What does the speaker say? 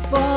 for fault.